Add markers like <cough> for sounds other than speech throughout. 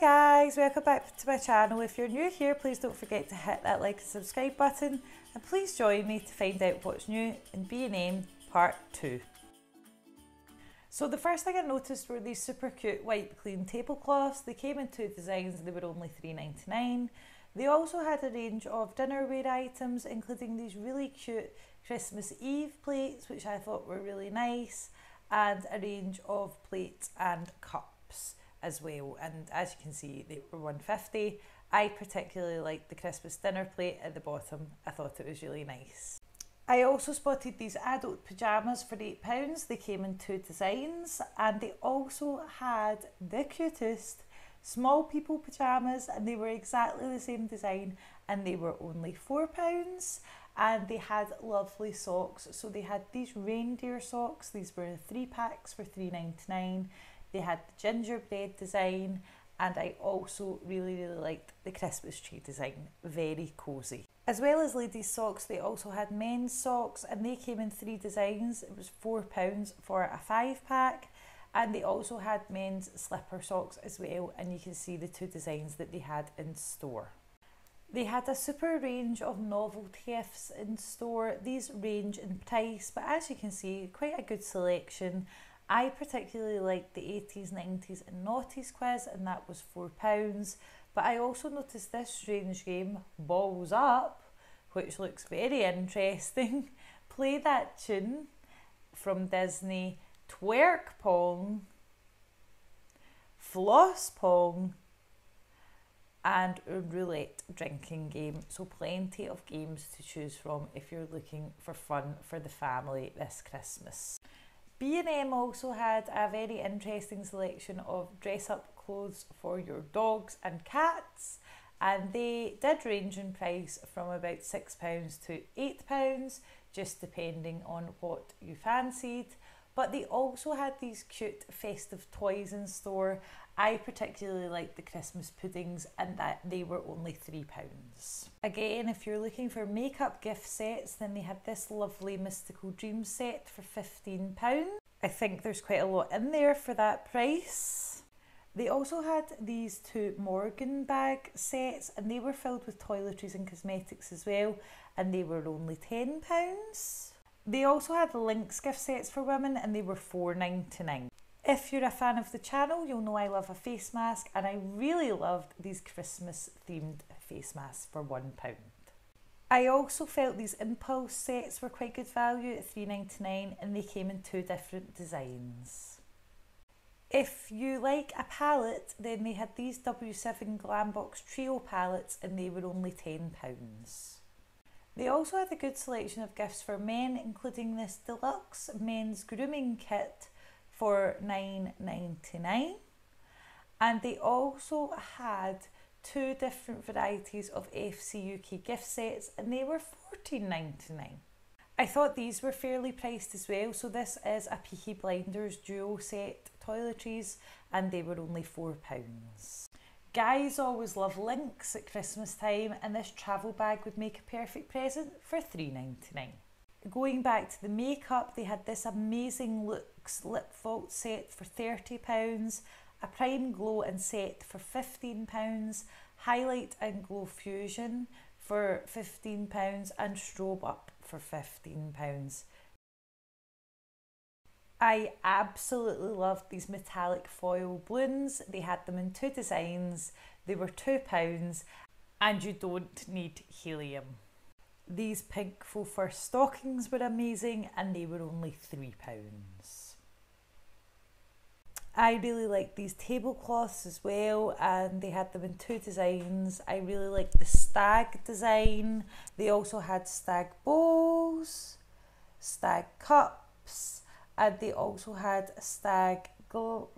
guys, welcome back to my channel. If you're new here, please don't forget to hit that like and subscribe button and please join me to find out what's new in B&M Part 2. So the first thing I noticed were these super cute white clean tablecloths. They came in two designs and they were only $3.99. They also had a range of dinnerware items including these really cute Christmas Eve plates which I thought were really nice and a range of plates and cups as well. And as you can see, they were 150. I particularly liked the Christmas dinner plate at the bottom. I thought it was really nice. I also spotted these adult pyjamas for £8. They came in two designs and they also had the cutest small people pyjamas and they were exactly the same design and they were only £4 and they had lovely socks. So they had these reindeer socks. These were three packs for three ninety nine. They had the gingerbread design and I also really really liked the Christmas tree design. Very cosy. As well as ladies socks, they also had men's socks and they came in three designs. It was £4 for a five pack and they also had men's slipper socks as well and you can see the two designs that they had in store. They had a super range of novelty gifts in store. These range in price, but as you can see, quite a good selection. I particularly liked the 80s, 90s and noughties quiz and that was £4. But I also noticed this strange game, Balls Up, which looks very interesting. <laughs> Play that tune from Disney, Twerk Pong, Floss Pong, and a roulette drinking game. So plenty of games to choose from if you're looking for fun for the family this Christmas. B&M also had a very interesting selection of dress up clothes for your dogs and cats and they did range in price from about £6 to £8 just depending on what you fancied but they also had these cute festive toys in store. I particularly liked the Christmas puddings and that they were only £3. Again, if you're looking for makeup gift sets, then they had this lovely Mystical Dream set for £15. I think there's quite a lot in there for that price. They also had these two Morgan bag sets and they were filled with toiletries and cosmetics as well and they were only £10. They also had Lynx gift sets for women and they were $4.99. If you're a fan of the channel, you'll know I love a face mask and I really loved these Christmas themed face masks for £1. I also felt these impulse sets were quite good value at $3.99 and they came in two different designs. If you like a palette, then they had these W7 Glambox Trio palettes and they were only £10. They also had a good selection of gifts for men, including this deluxe men's grooming kit for $9.99. And they also had two different varieties of FC UK gift sets and they were $14.99. I thought these were fairly priced as well. So this is a Peaky Blinders duo set toiletries and they were only £4. Guys always love Lynx at Christmas time and this travel bag would make a perfect present for $3.99. Going back to the makeup, they had this amazing Looks lip vault set for £30, a Prime Glow and set for £15, Highlight and Glow Fusion for £15 and Strobe Up for £15. I absolutely loved these metallic foil balloons. They had them in two designs. They were £2 and you don't need helium. These pink faux fur stockings were amazing and they were only £3. I really liked these tablecloths as well and they had them in two designs. I really liked the stag design. They also had stag bowls, stag cups, and they also had stag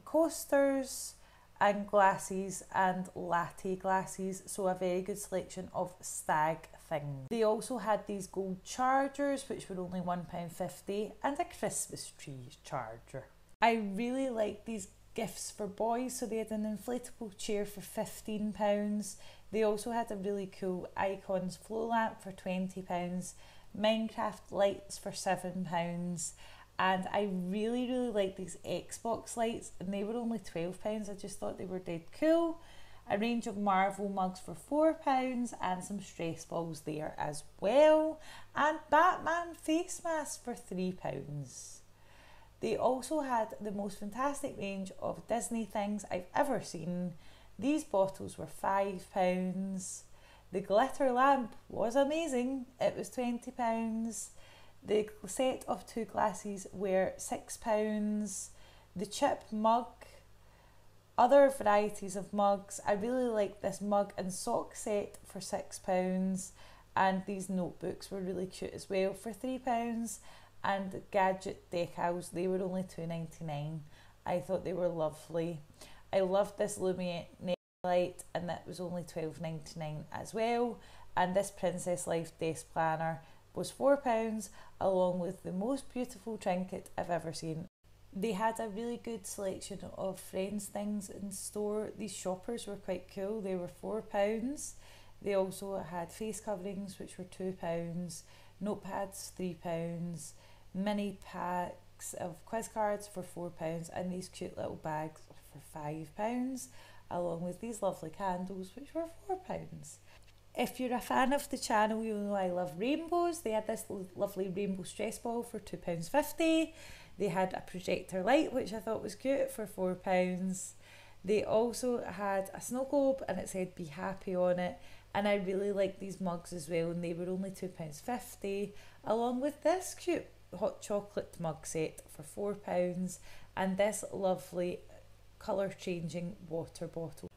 coasters and glasses and latte glasses so a very good selection of stag things. They also had these gold chargers which were only £1.50 and a Christmas tree charger. I really like these gifts for boys so they had an inflatable chair for £15 they also had a really cool icons flow lamp for £20 Minecraft lights for £7 and I really really like these Xbox lights and they were only £12 I just thought they were dead cool a range of Marvel mugs for £4 and some stress balls there as well, and Batman face masks for £3. They also had the most fantastic range of Disney things I've ever seen. These bottles were £5. The glitter lamp was amazing, it was £20. The set of two glasses were £6. The chip mug other varieties of mugs. I really like this mug and sock set for £6 and these notebooks were really cute as well for £3 and the gadget decals they were only two ninety nine. I thought they were lovely. I loved this Lumia light and that was only twelve ninety nine as well and this Princess Life desk planner was £4 along with the most beautiful trinket I've ever seen they had a really good selection of friends things in store. These shoppers were quite cool. They were four pounds. They also had face coverings which were two pounds, notepads three pounds, mini packs of quiz cards for four pounds, and these cute little bags for five pounds, along with these lovely candles which were four pounds. If you're a fan of the channel, you'll know I love rainbows. They had this lovely rainbow stress ball for £2.50. They had a projector light, which I thought was cute, for £4. They also had a snow globe and it said be happy on it. And I really like these mugs as well, and they were only £2.50, along with this cute hot chocolate mug set for £4 and this lovely colour changing water bottle.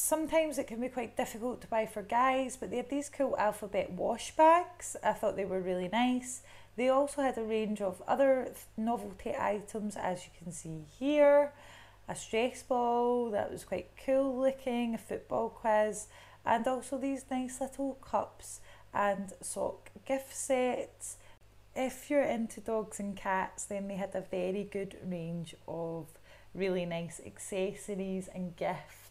Sometimes it can be quite difficult to buy for guys, but they had these cool alphabet wash bags. I thought they were really nice. They also had a range of other novelty items, as you can see here. A stress ball that was quite cool looking, a football quiz, and also these nice little cups and sock gift sets. If you're into dogs and cats, then they had a very good range of really nice accessories and gifts.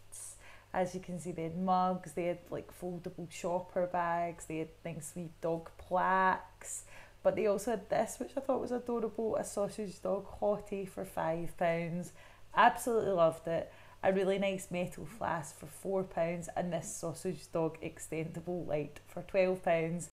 As you can see, they had mugs, they had like foldable shopper bags, they had things wee dog plaques, but they also had this, which I thought was adorable a sausage dog hottie for £5. Absolutely loved it. A really nice metal flask for £4 and this sausage dog extendable light for £12.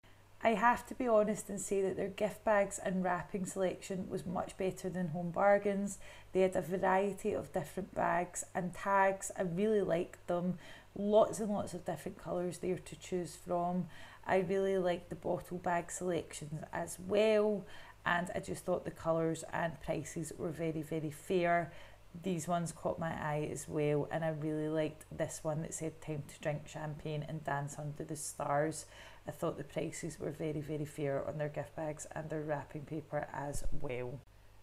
I have to be honest and say that their gift bags and wrapping selection was much better than Home Bargains. They had a variety of different bags and tags. I really liked them. Lots and lots of different colours there to choose from. I really liked the bottle bag selections as well and I just thought the colours and prices were very very fair. These ones caught my eye as well and I really liked this one that said time to drink champagne and dance under the stars. I thought the prices were very very fair on their gift bags and their wrapping paper as well.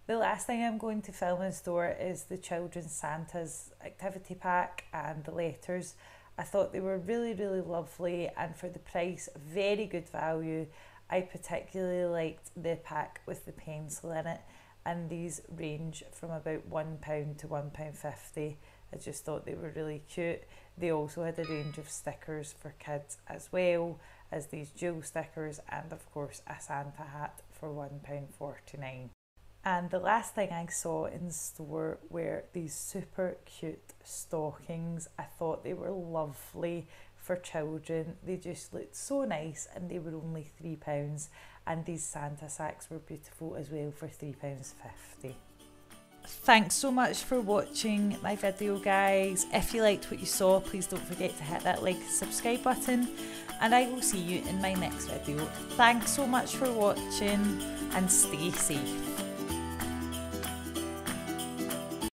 The last thing I'm going to film in store is the Children's Santa's activity pack and the letters. I thought they were really, really lovely and for the price, very good value. I particularly liked the pack with the pencil in it and these range from about £1 to £1.50. I just thought they were really cute. They also had a range of stickers for kids as well as these jewel stickers and of course a Santa hat for £1.49. And the last thing I saw in store were these super cute stockings. I thought they were lovely for children. They just looked so nice and they were only £3. And these Santa sacks were beautiful as well for £3.50. Thanks so much for watching my video guys. If you liked what you saw, please don't forget to hit that like and subscribe button and I will see you in my next video. Thanks so much for watching and stay safe.